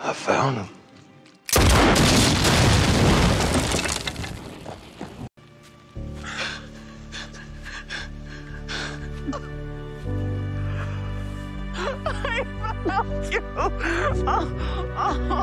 I found him. I found you. Oh, oh.